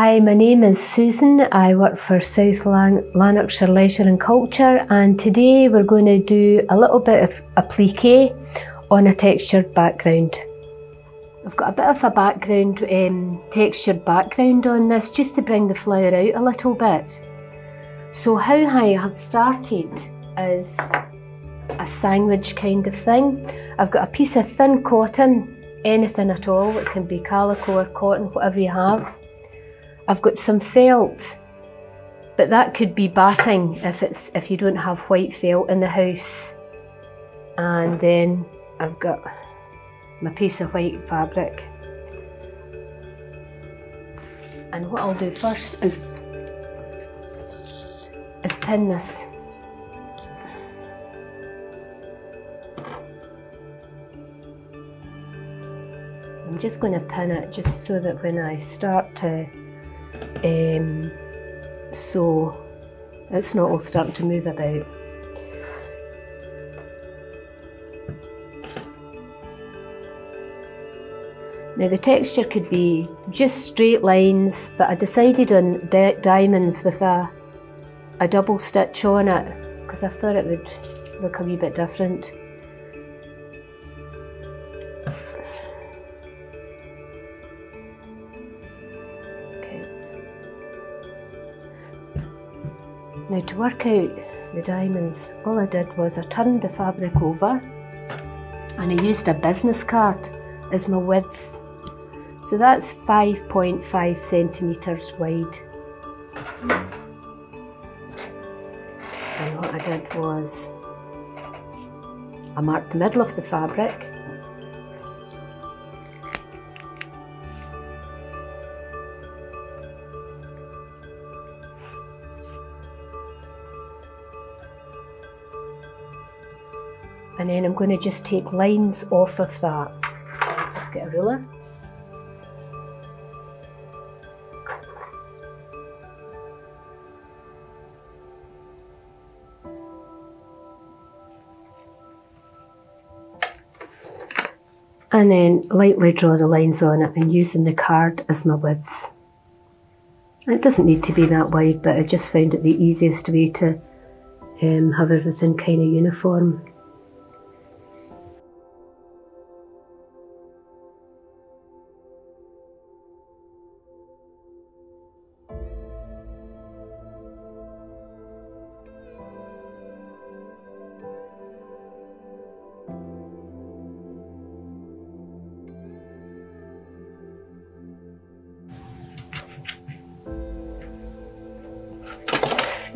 Hi, my name is Susan. I work for South Lan Lanarkshire Leisure and Culture and today we're going to do a little bit of applique on a textured background. I've got a bit of a background, um, textured background on this just to bring the flower out a little bit. So how I have started is a sandwich kind of thing. I've got a piece of thin cotton, anything at all, it can be calico or cotton, whatever you have. I've got some felt, but that could be batting if it's if you don't have white felt in the house. And then I've got my piece of white fabric. And what I'll do first is is pin this. I'm just going to pin it just so that when I start to um, so it's not all starting to move about. Now the texture could be just straight lines, but I decided on di diamonds with a, a double stitch on it because I thought it would look a wee bit different. Now to work out the diamonds, all I did was I turned the fabric over and I used a business card as my width. So that's 5.5 centimetres wide. And what I did was I marked the middle of the fabric and then I'm going to just take lines off of that. Let's get a ruler. And then lightly draw the lines on it and using the card as my width. It doesn't need to be that wide, but I just found it the easiest way to um, have everything kind of uniform.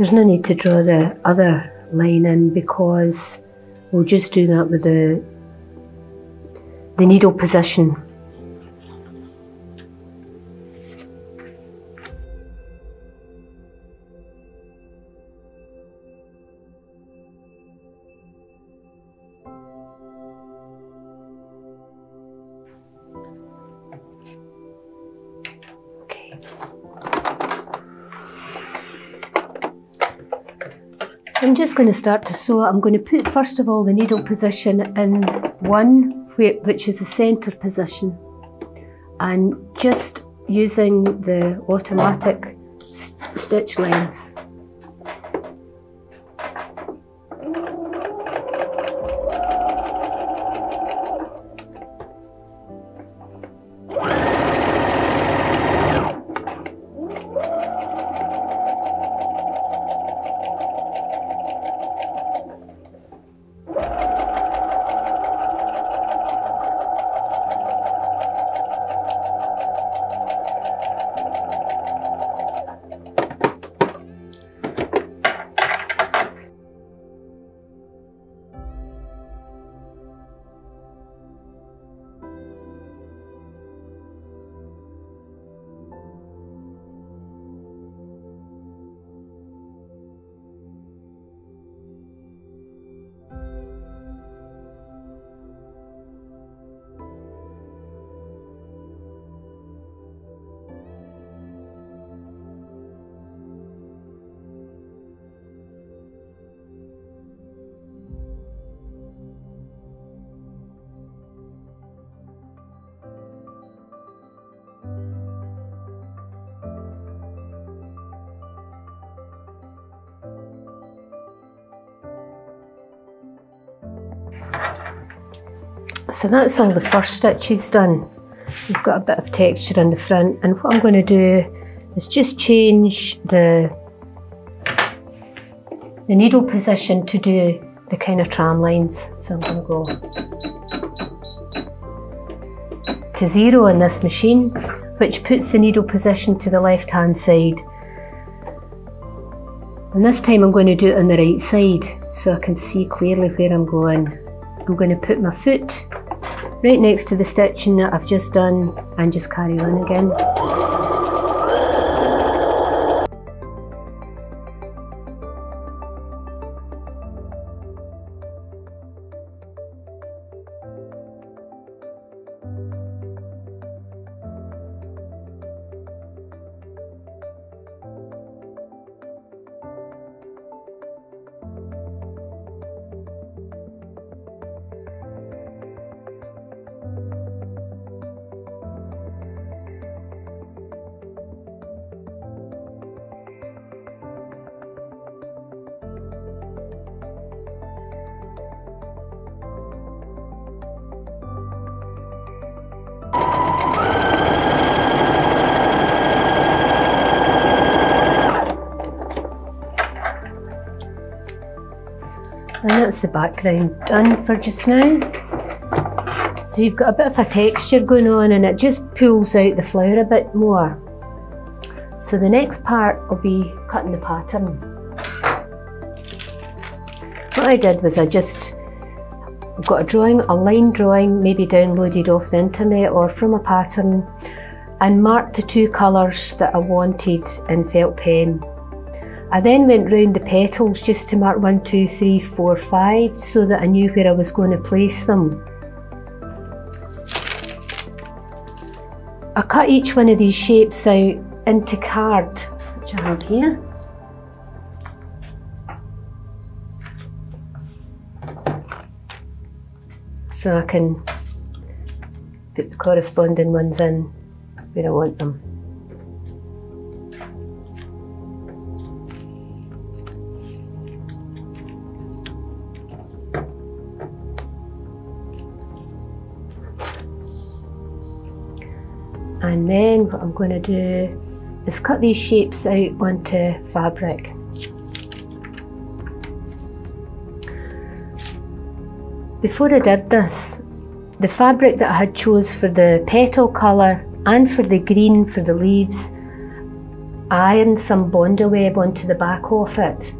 There's no need to draw the other line in because we'll just do that with the, the needle position just going to start to sew. I'm going to put first of all the needle position in one, which is the centre position, and just using the automatic stitch length So that's all the first stitches done. We've got a bit of texture in the front and what I'm going to do is just change the the needle position to do the kind of tram lines. So I'm going to go to zero on this machine, which puts the needle position to the left hand side. And this time I'm going to do it on the right side so I can see clearly where I'm going. I'm going to put my foot right next to the stitching that I've just done and just carry on again. That's the background done for just now. So you've got a bit of a texture going on and it just pulls out the flower a bit more. So the next part will be cutting the pattern. What I did was I just got a drawing, a line drawing, maybe downloaded off the internet or from a pattern and marked the two colours that I wanted in felt pen I then went round the petals just to mark one, two, three, four, five so that I knew where I was going to place them. I cut each one of these shapes out into card, which I have here. So I can put the corresponding ones in where I want them. Then what I'm going to do is cut these shapes out onto fabric. Before I did this, the fabric that I had chose for the petal colour and for the green for the leaves, I ironed some Bondaweb onto the back of it.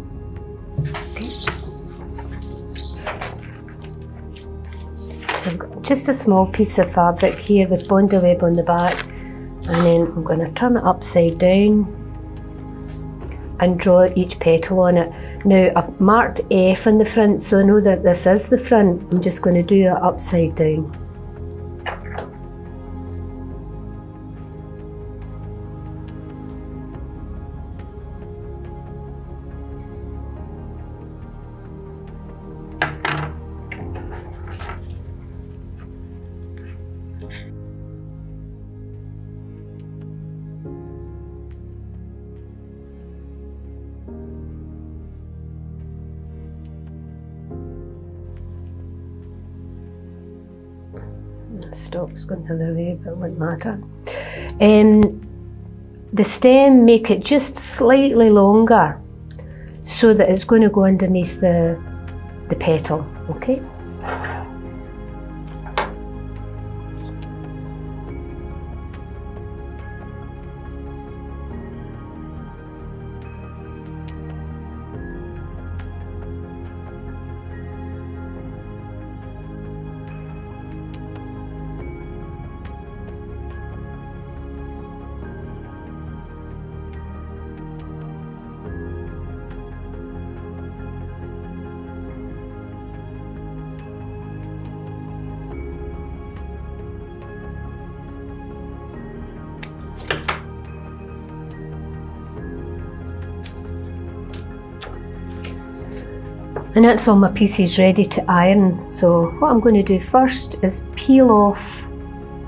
So just a small piece of fabric here with Bondaweb on the back and then I'm going to turn it upside down and draw each petal on it. Now I've marked F on the front so I know that this is the front. I'm just going to do it upside down. It won't matter. Um, the stem, make it just slightly longer so that it's going to go underneath the, the petal, okay? And that's all my pieces ready to iron. So what I'm going to do first is peel off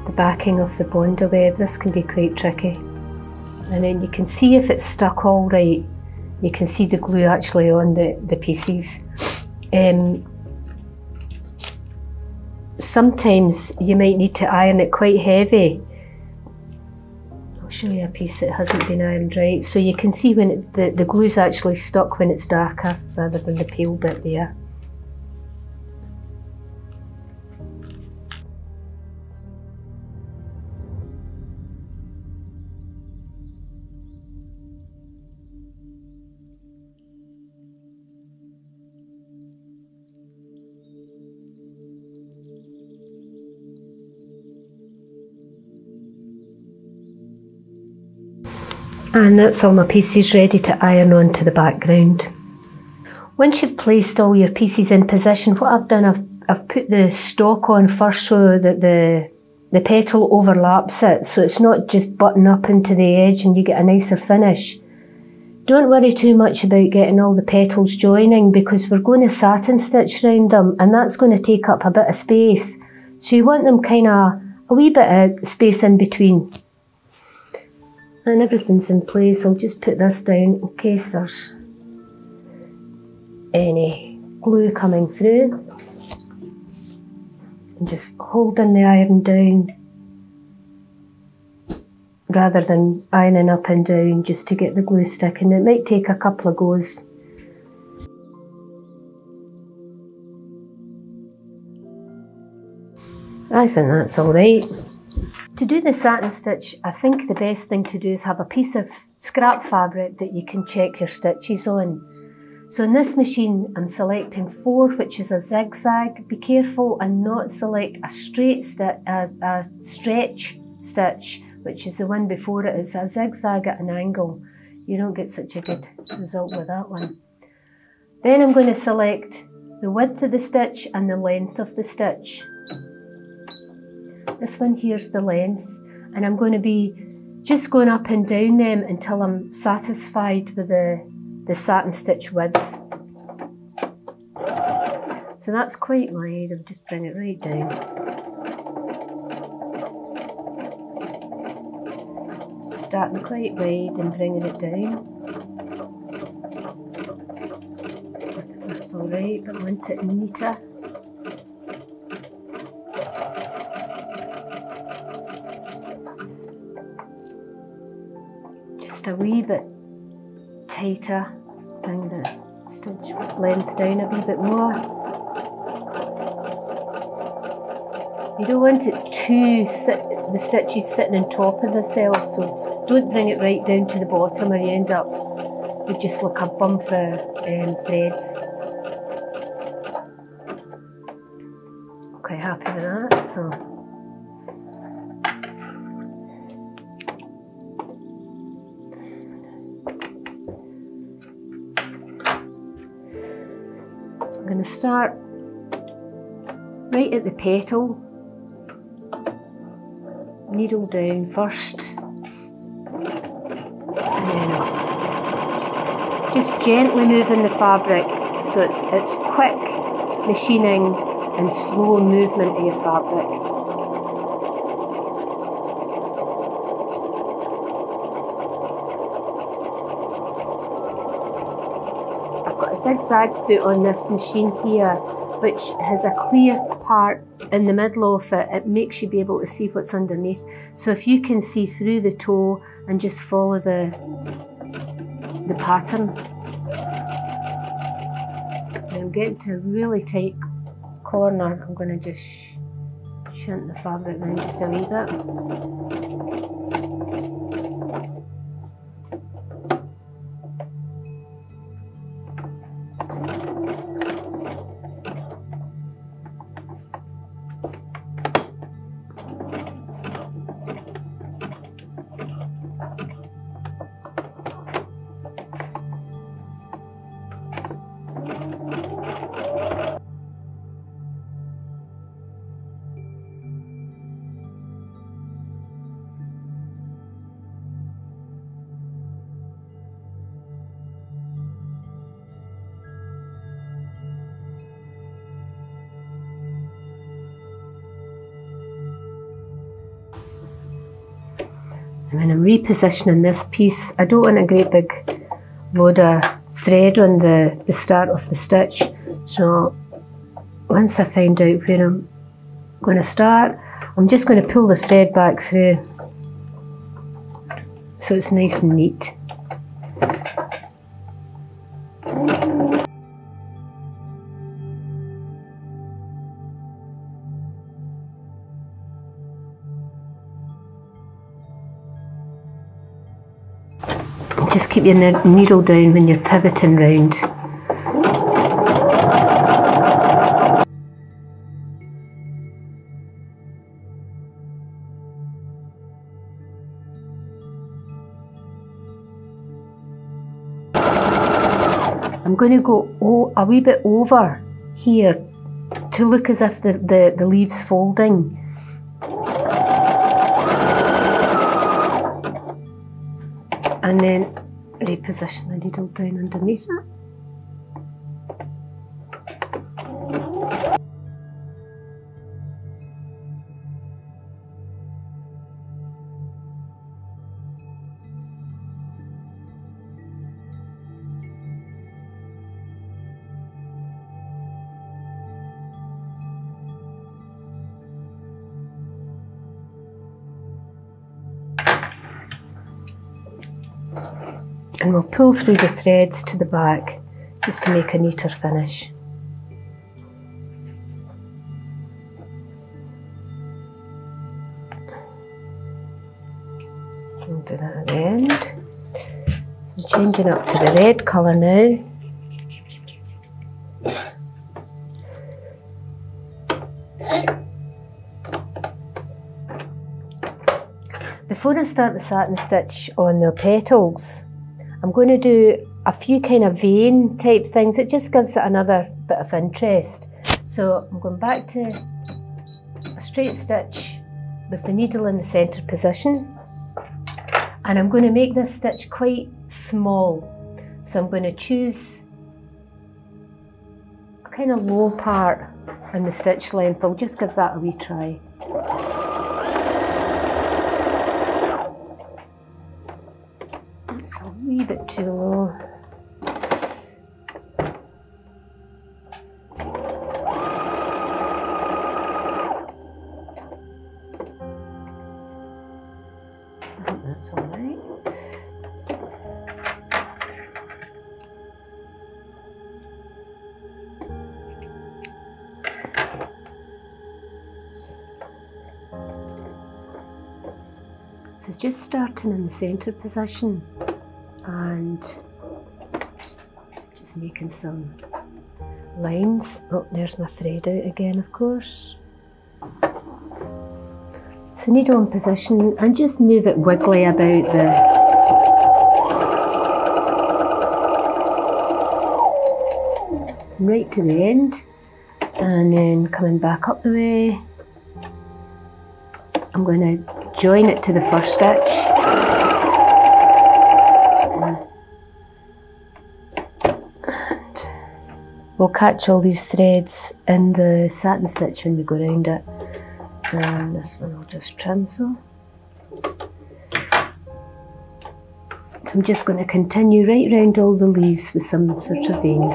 the backing of the Bondaweb. This can be quite tricky. And then you can see if it's stuck all right. You can see the glue actually on the, the pieces. Um, sometimes you might need to iron it quite heavy. Show you a piece that hasn't been ironed right. So you can see when it, the, the glue's actually stuck when it's darker rather than the pale bit there. And that's all my pieces ready to iron onto the background. Once you've placed all your pieces in position, what I've done, I've, I've put the stock on first so that the, the petal overlaps it, so it's not just button up into the edge and you get a nicer finish. Don't worry too much about getting all the petals joining because we're going to satin stitch around them and that's going to take up a bit of space. So you want them kind of a wee bit of space in between and everything's in place. I'll just put this down in case there's any glue coming through. And just holding the iron down rather than ironing up and down just to get the glue sticking. It might take a couple of goes. I think that's alright. To do the satin stitch, I think the best thing to do is have a piece of scrap fabric that you can check your stitches on. So in this machine, I'm selecting four, which is a zigzag. Be careful and not select a straight stitch, a, a stretch stitch, which is the one before it. It's a zigzag at an angle. You don't get such a good result with that one. Then I'm going to select the width of the stitch and the length of the stitch. This one here's the length and I'm going to be just going up and down them until I'm satisfied with the, the satin stitch width. So that's quite wide, I'll just bring it right down. Starting quite wide and bringing it down. That's alright, but I want it neater. Just a wee bit tighter, bring the stitch length down a wee bit more. You don't want it too sit, the stitches sitting on top of the cell, so don't bring it right down to the bottom or you end up with just like a bump of um, threads. Quite happy with that, so start right at the petal, needle down first, and then up. Just gently moving the fabric so it's, it's quick machining and slow movement of your fabric. Zigzag foot on this machine here which has a clear part in the middle of it, it makes you be able to see what's underneath. So if you can see through the toe and just follow the, the pattern. I'm getting to a really tight corner. I'm going to just shunt the fabric in just a wee bit. When I'm repositioning this piece, I don't want a great big load of thread on the, the start of the stitch. So once I find out where I'm going to start, I'm just going to pull the thread back through so it's nice and neat. Keep your needle down when you're pivoting round. I'm going to go oh, a wee bit over here to look as if the, the, the leave's folding. And then reposition the needle down underneath it. And we'll pull through the threads to the back just to make a neater finish. We'll do that at the end. So changing up to the red colour now. Before I start the satin stitch on the petals, I'm going to do a few kind of vein type things. It just gives it another bit of interest. So I'm going back to a straight stitch with the needle in the centre position. And I'm going to make this stitch quite small. So I'm going to choose a kind of low part in the stitch length. I'll just give that a wee try. Wee bit too low. So it's just starting in the centre position making some lines. Oh, there's my thread out again, of course. So needle in position and just move it wiggly about the right to the end and then coming back up the way I'm going to join it to the first stitch We'll catch all these threads in the satin stitch when we go around it. And this one I'll just trim so. So I'm just going to continue right round all the leaves with some sort of veins.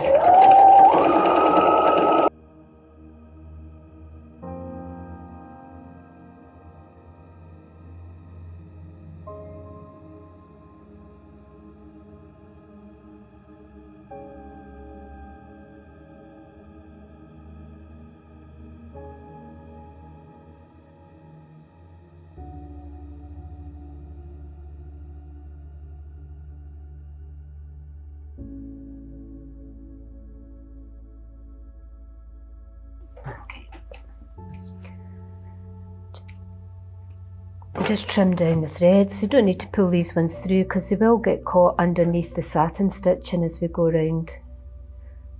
Just trim down the threads. You don't need to pull these ones through because they will get caught underneath the satin stitching as we go around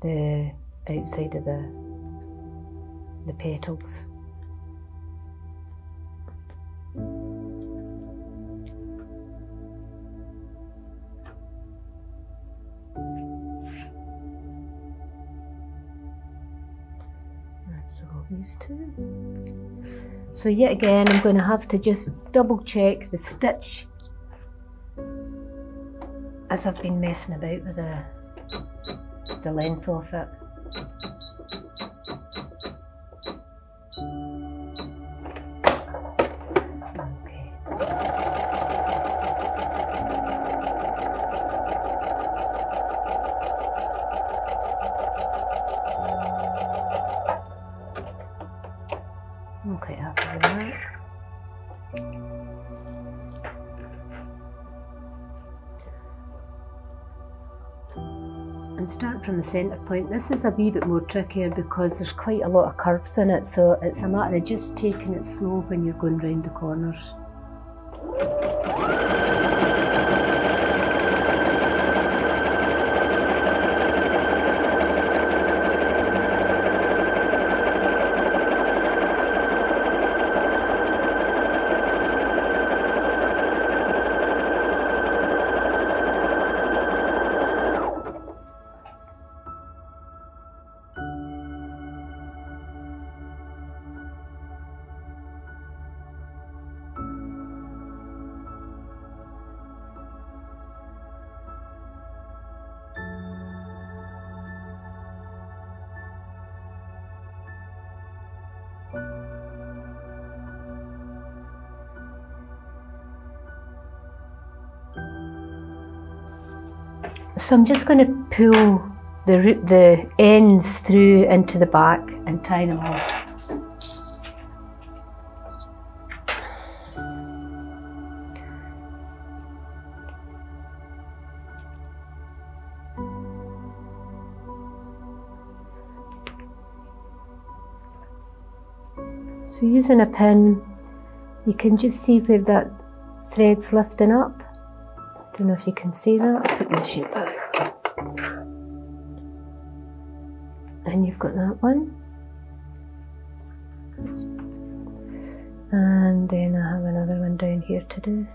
the outside of the, the petals. These two. So yet again, I'm going to have to just double check the stitch as I've been messing about with the, the length of it. And start from the centre point. This is a wee bit more trickier because there's quite a lot of curves in it, so it's a matter of just taking it slow when you're going round the corners. So I'm just going to pull the, the ends through into the back and tie them off. Using a pin, you can just see where that thread's lifting up. I don't know if you can see that. Put my back. And you've got that one. And then I have another one down here to do.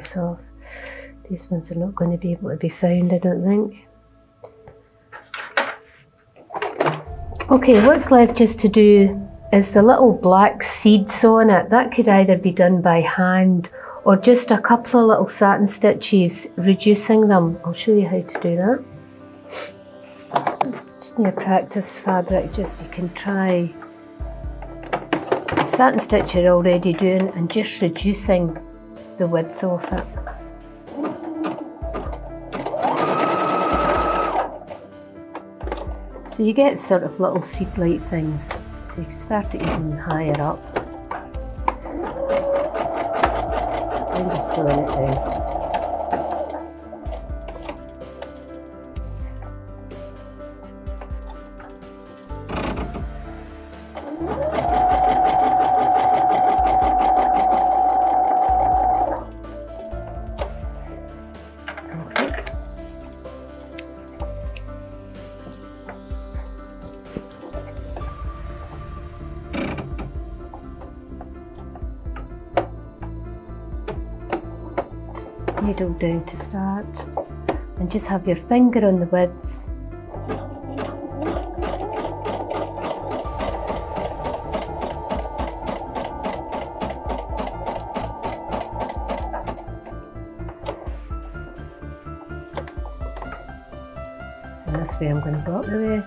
Excess off. These ones are not going to be able to be found, I don't think. Okay, what's left just to do is the little black seeds on it. That could either be done by hand or just a couple of little satin stitches, reducing them. I'll show you how to do that. Just need a practice fabric, just you can try satin stitch you're already doing and just reducing the of it. So you get sort of little seed-like things. So you start it even higher up. And just pulling it down. Needle down to start. And just have your finger on the width and this way I'm going to go. up the way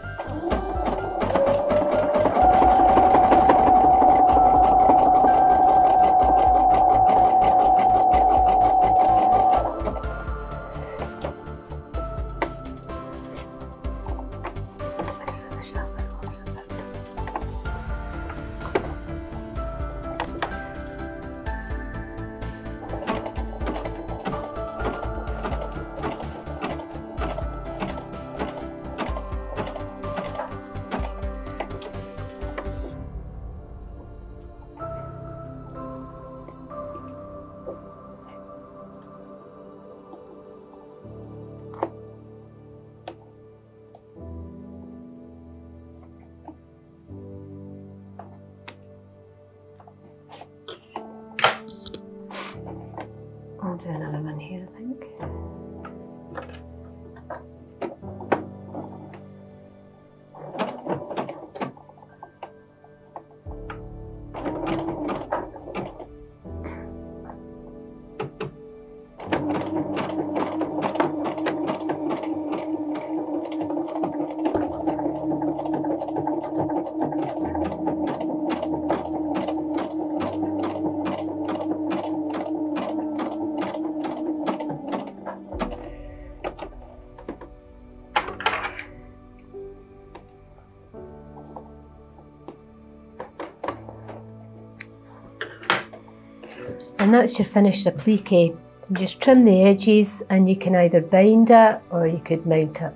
That's your finished applique. Just trim the edges and you can either bind it or you could mount it.